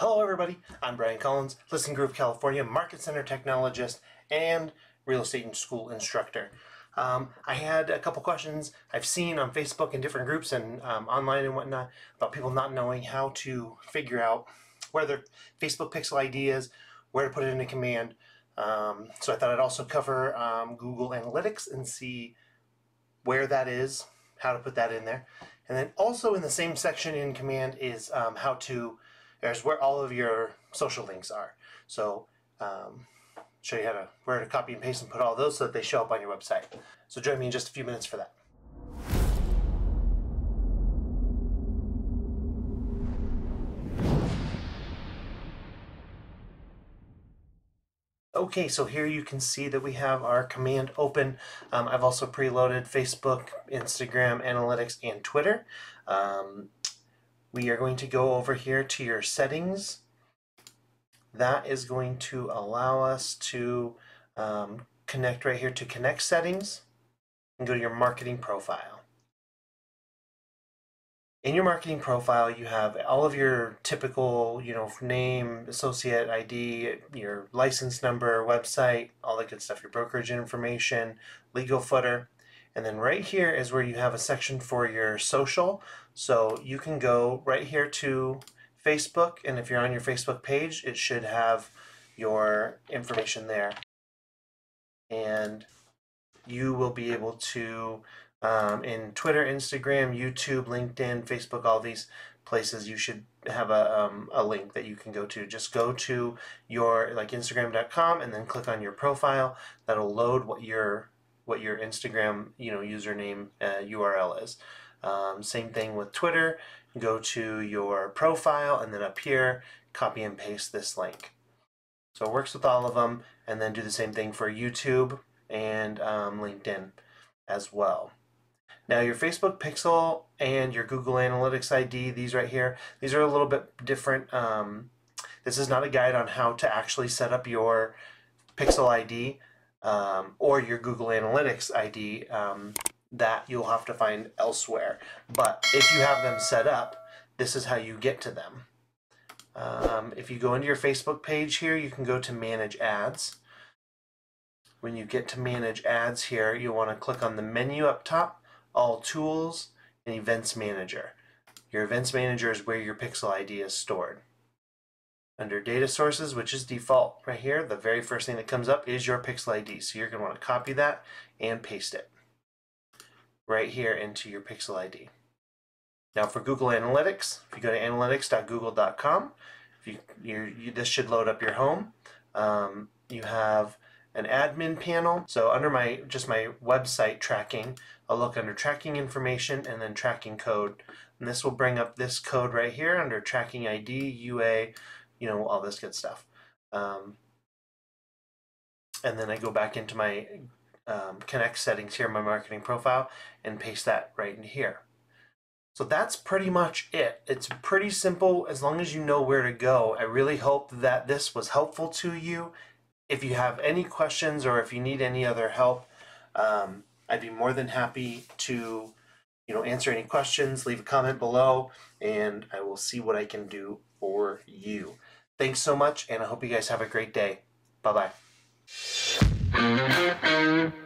Hello, everybody. I'm Bryan Collins, Listing Guru, California, Market Center Technologist and Real Estate and School Instructor. Um, I had a couple questions I've seen on Facebook and different groups and um, online and whatnot about people not knowing how to figure out where their Facebook Pixel ID is, where to put it in a command. Um, so I thought I'd also cover um, Google Analytics and see where that is, how to put that in there. And then also in the same section in command is um, how to there's where all of your social links are. So um, show you how to where to copy and paste and put all those so that they show up on your website. So join me in just a few minutes for that. Okay, so here you can see that we have our command open. Um, I've also preloaded Facebook, Instagram, Analytics, and Twitter. Um, we are going to go over here to your settings. That is going to allow us to um, connect right here to connect settings and go to your marketing profile. In your marketing profile, you have all of your typical, you know, name, associate ID, your license number, website, all that good stuff, your brokerage information, legal footer. And then right here is where you have a section for your social. So you can go right here to Facebook, and if you're on your Facebook page, it should have your information there. And you will be able to, um, in Twitter, Instagram, YouTube, LinkedIn, Facebook, all these places, you should have a, um, a link that you can go to. Just go to your, like Instagram.com, and then click on your profile. That'll load what your what your Instagram, you know, username uh, URL is. Um, same thing with Twitter. Go to your profile and then up here, copy and paste this link. So it works with all of them and then do the same thing for YouTube and um, LinkedIn as well. Now your Facebook Pixel and your Google Analytics ID, these right here, these are a little bit different. Um, this is not a guide on how to actually set up your Pixel ID um, or your Google Analytics ID. Um, that you'll have to find elsewhere. But if you have them set up, this is how you get to them. Um, if you go into your Facebook page here, you can go to Manage Ads. When you get to Manage Ads here, you'll want to click on the menu up top, All Tools, and Events Manager. Your Events Manager is where your Pixel ID is stored. Under Data Sources, which is default right here, the very first thing that comes up is your Pixel ID. So you're going to want to copy that and paste it right here into your Pixel ID. Now for Google Analytics, if you go to analytics.google.com, you, you, this should load up your home. Um, you have an admin panel. So under my just my website tracking, I'll look under tracking information and then tracking code. And this will bring up this code right here under tracking ID, UA, you know, all this good stuff. Um, and then I go back into my um, connect settings here my marketing profile and paste that right in here. So that's pretty much it. It's pretty simple as long as you know where to go. I really hope that this was helpful to you. If you have any questions or if you need any other help, um, I'd be more than happy to you know, answer any questions, leave a comment below, and I will see what I can do for you. Thanks so much, and I hope you guys have a great day. Bye bye.